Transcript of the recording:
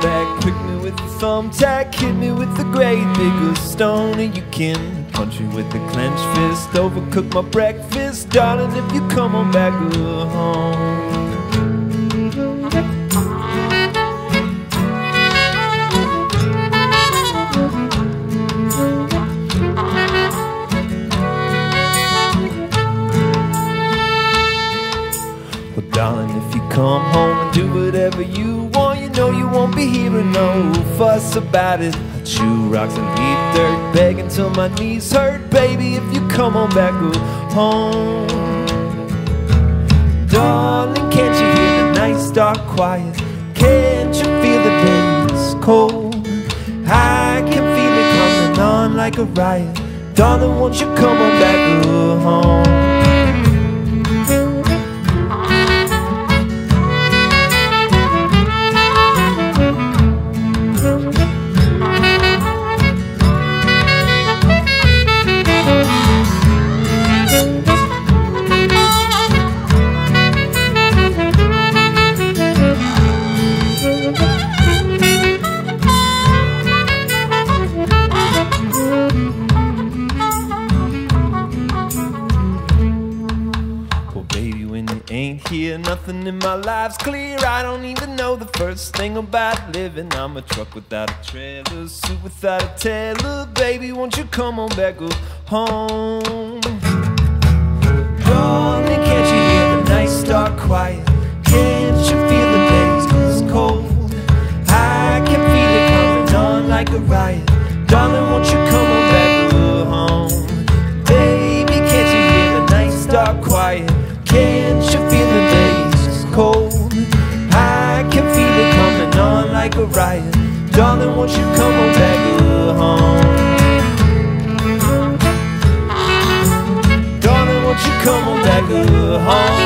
back, prick me with the thumbtack, hit me with the great bigger stone, and you can punch me with a clenched fist, overcook my breakfast, darling. If you come on back uh, home. Well, darling, if you come home and do whatever you want, you know you won't be hearing no fuss about it. I chew rocks and eat dirt, beg until my knees hurt, baby. If you come on back home, darling, can't you hear the night start quiet? Can't you feel the days cold? I can feel it coming on like a riot. Darling, won't you come on back home? Ain't here, nothing in my life's clear. I don't even know the first thing about living. I'm a truck without a trailer, suit without a tailor. Baby, won't you come on back home? Darling, can't you hear the night start quiet? Can't you feel the days goes cold? I can feel it coming on like a riot. Darling, won't you come on back home? Baby, can't you hear the night start quiet? Can't you feel Darling, won't you come on back home? Darling, won't you come on back home?